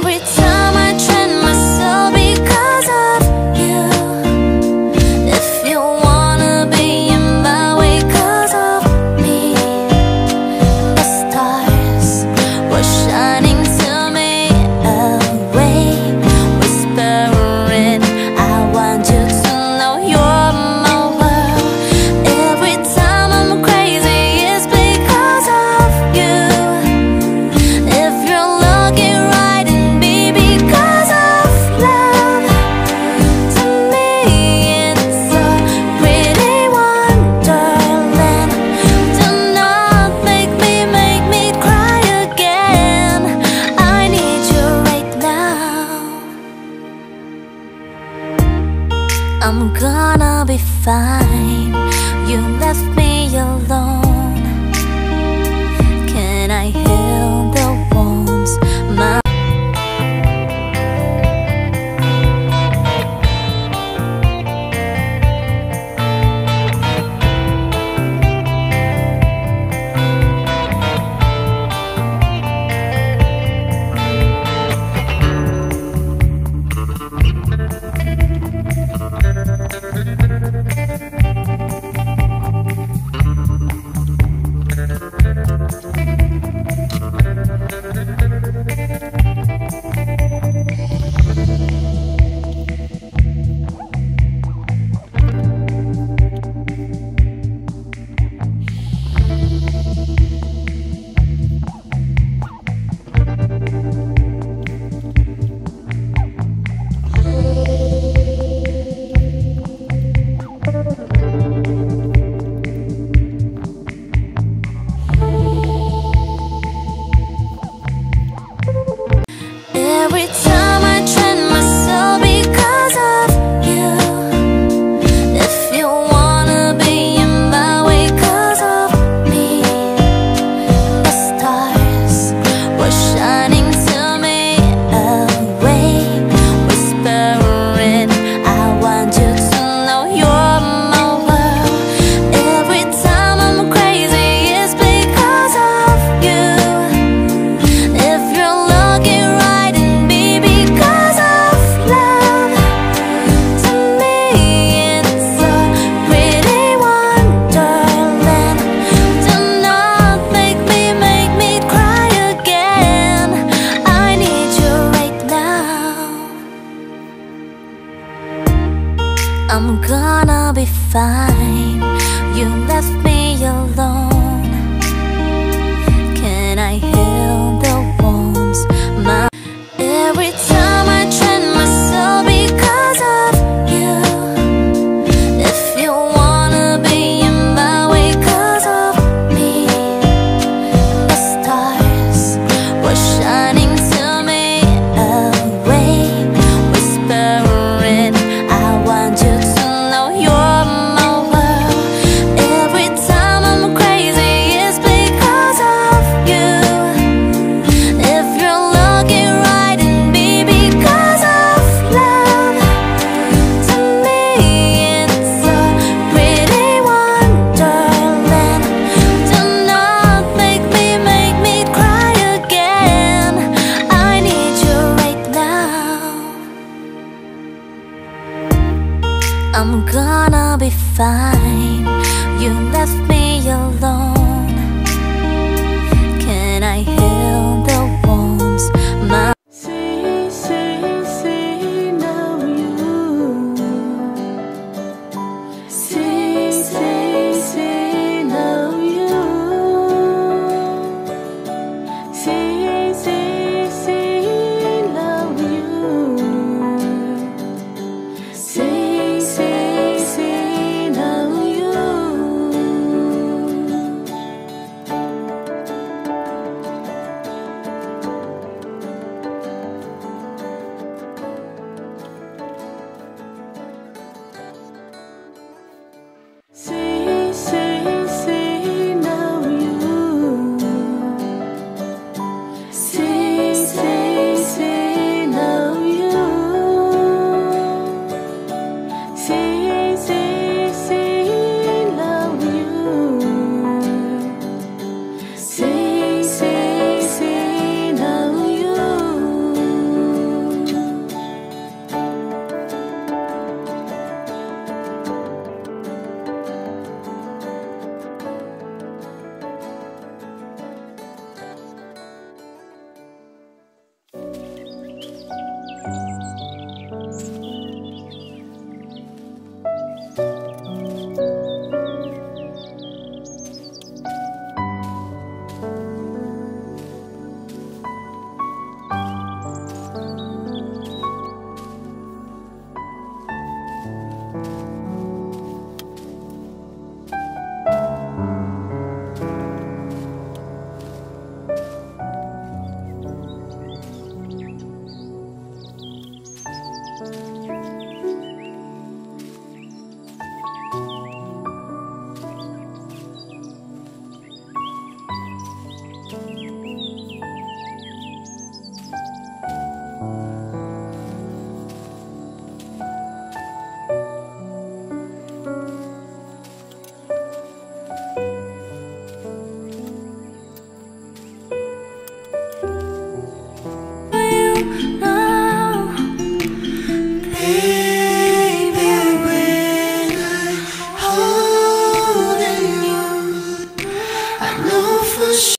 быть. I'm gonna be fine. You left me alone. I'm gonna be fine. You left me alone. Can I heal the wounds? My Every time I train myself because of you. If you wanna be in my way cause of me. The stars will shine I'm gonna be fine. You left me alone. Can I you. Nó